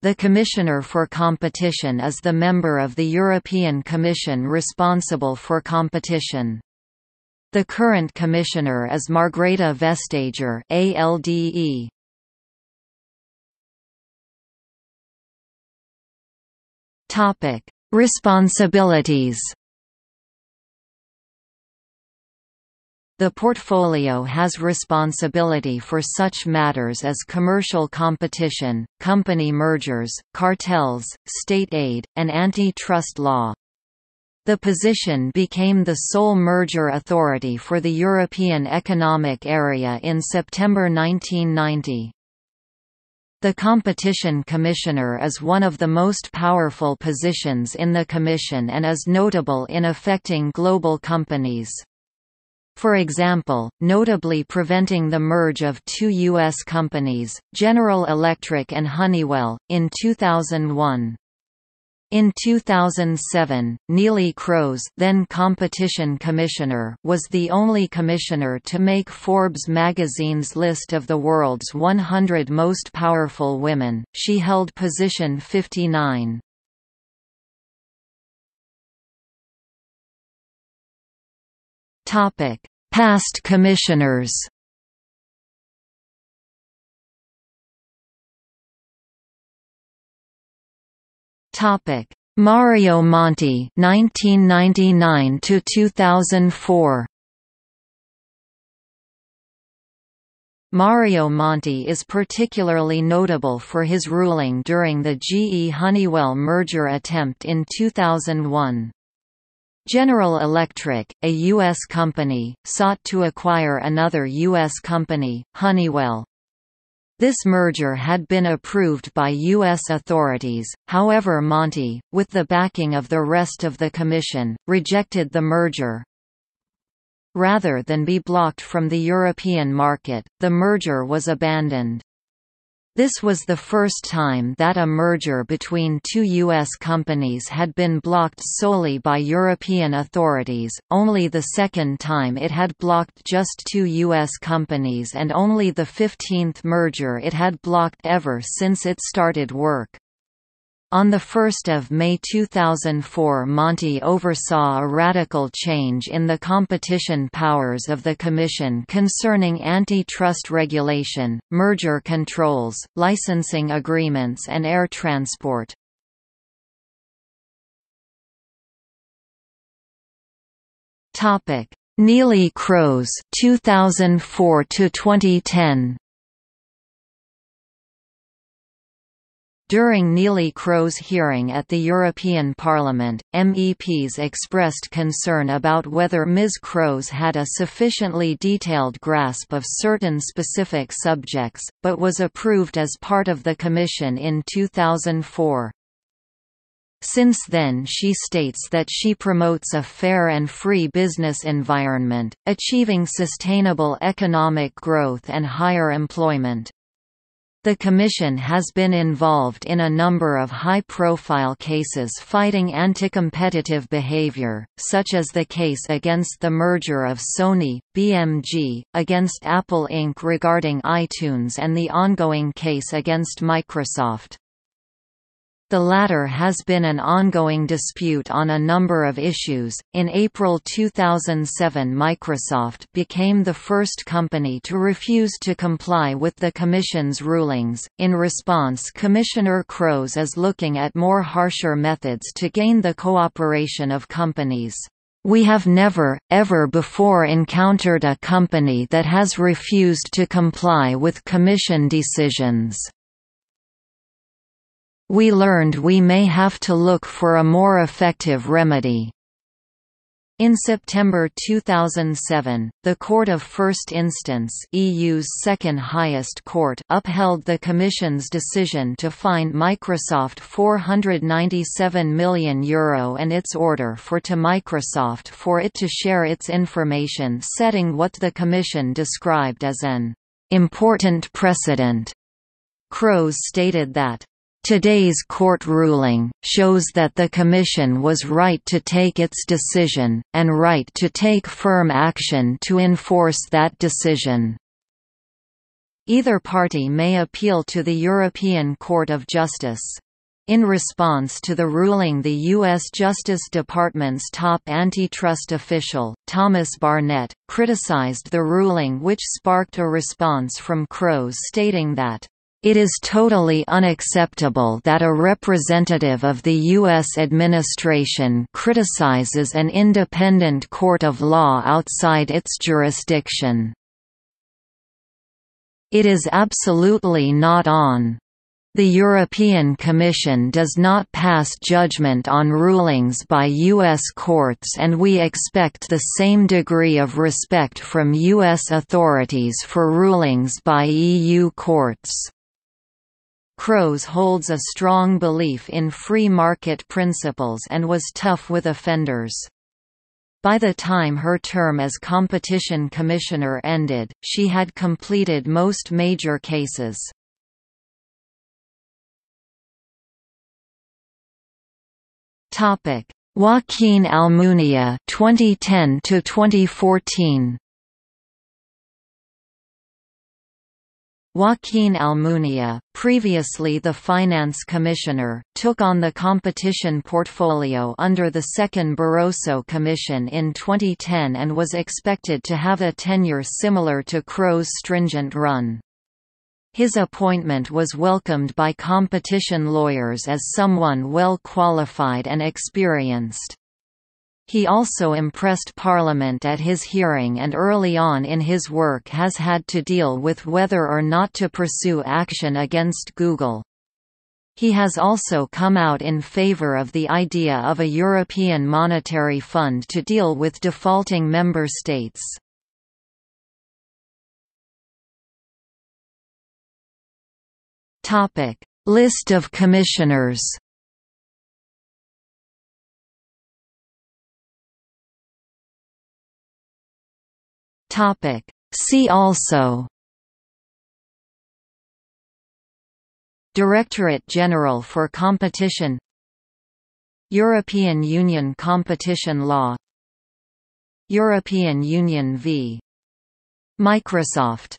The Commissioner for Competition is the member of the European Commission responsible for competition. The current Commissioner is Margrethe Vestager ALDE. Responsibilities The portfolio has responsibility for such matters as commercial competition, company mergers, cartels, state aid, and antitrust law. The position became the sole merger authority for the European Economic Area in September 1990. The Competition Commissioner is one of the most powerful positions in the Commission and is notable in affecting global companies. For example, notably preventing the merge of two U.S. companies, General Electric and Honeywell, in 2001. In 2007, Neelie Kroes then Competition Commissioner was the only commissioner to make Forbes magazine's list of the world's 100 most powerful women, she held position 59. Topic: Past commissioners. Topic: Mario Monti, 1999 to 2004. Mario Monti is particularly notable for his ruling during the GE-Honeywell merger attempt in 2001. General Electric, a U.S. company, sought to acquire another U.S. company, Honeywell. This merger had been approved by U.S. authorities, however Monti, with the backing of the rest of the Commission, rejected the merger. Rather than be blocked from the European market, the merger was abandoned. This was the first time that a merger between two U.S. companies had been blocked solely by European authorities, only the second time it had blocked just two U.S. companies and only the 15th merger it had blocked ever since it started work. On 1 May 2004 Monti oversaw a radical change in the competition powers of the Commission concerning antitrust regulation, merger controls, licensing agreements and air transport. Neelie Kroes 2004 to 2010 During Neelie Kroes' hearing at the European Parliament, MEPs expressed concern about whether Ms. Kroes had a sufficiently detailed grasp of certain specific subjects, but was approved as part of the Commission in 2004. Since then she states that she promotes a fair and free business environment, achieving sustainable economic growth and higher employment. The Commission has been involved in a number of high-profile cases fighting anti-competitive behavior, such as the case against the merger of Sony, BMG, against Apple Inc. regarding iTunes and the ongoing case against Microsoft. The latter has been an ongoing dispute on a number of issues. In April 2007, Microsoft became the first company to refuse to comply with the Commission's rulings. In response, Commissioner Kroes is looking at more harsher methods to gain the cooperation of companies. We have never, ever before encountered a company that has refused to comply with Commission decisions. We learned we may have to look for a more effective remedy. In September 2007, the Court of First Instance EU's second highest court upheld the Commission's decision to fine Microsoft €497 million Euro and its order for to Microsoft for it to share its information setting what the Commission described as an «important precedent». Kroes stated that Today's court ruling, shows that the Commission was right to take its decision, and right to take firm action to enforce that decision. Either party may appeal to the European Court of Justice. In response to the ruling the U.S. Justice Department's top antitrust official, Thomas Barnett, criticized the ruling which sparked a response from Kroes stating that, "...it is totally unacceptable that a representative of the U.S. administration criticizes an independent court of law outside its jurisdiction. It is absolutely not on." The European Commission does not pass judgment on rulings by U.S. courts and we expect the same degree of respect from U.S. authorities for rulings by EU courts. Kroes holds a strong belief in free market principles and was tough with offenders. By the time her term as Competition Commissioner ended, she had completed most major cases. Joaquin Almunia 2010 to 2014. Joaquin Almunia, previously the finance commissioner, took on the competition portfolio under the second Barroso Commission in 2010 and was expected to have a tenure similar to Kroes' stringent run. His appointment was welcomed by competition lawyers as someone well qualified and experienced. He also impressed Parliament at his hearing and early on in his work has had to deal with whether or not to pursue action against Google. He has also come out in favor of the idea of a European Monetary Fund to deal with defaulting member states. List of commissioners. Topic: See also. Directorate General for Competition European Union Competition Law European Union v. Microsoft